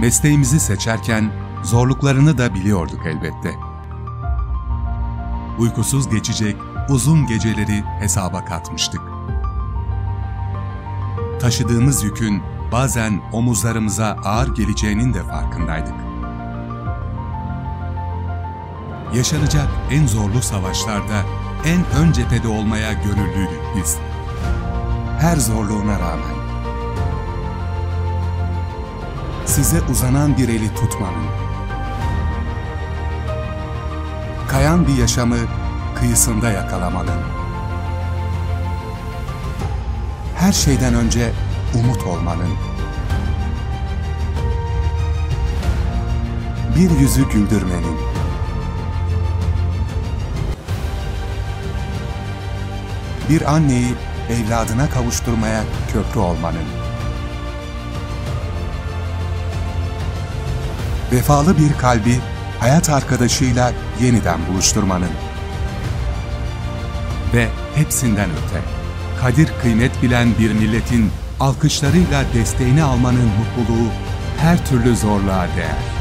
Mesleğimizi seçerken zorluklarını da biliyorduk elbette. Uykusuz geçecek uzun geceleri hesaba katmıştık. Taşıdığımız yükün bazen omuzlarımıza ağır geleceğinin de farkındaydık. Yaşanacak en zorlu savaşlarda en ön cephede olmaya gönüllüydük biz. Her zorluğuna rağmen. Size uzanan bir eli tutmanın, kayan bir yaşamı kıyısında yakalamanın, her şeyden önce umut olmanın, bir yüzü güldürmenin, bir anneyi evladına kavuşturmaya köprü olmanın, vefalı bir kalbi hayat arkadaşıyla yeniden buluşturmanın ve hepsinden öte, kadir kıymet bilen bir milletin alkışlarıyla desteğini almanın mutluluğu her türlü zorluğa değer.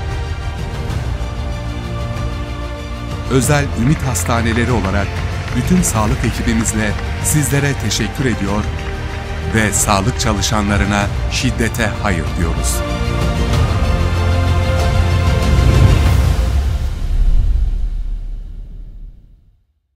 Özel Ümit Hastaneleri olarak bütün sağlık ekibimizle sizlere teşekkür ediyor ve sağlık çalışanlarına şiddete hayır diyoruz.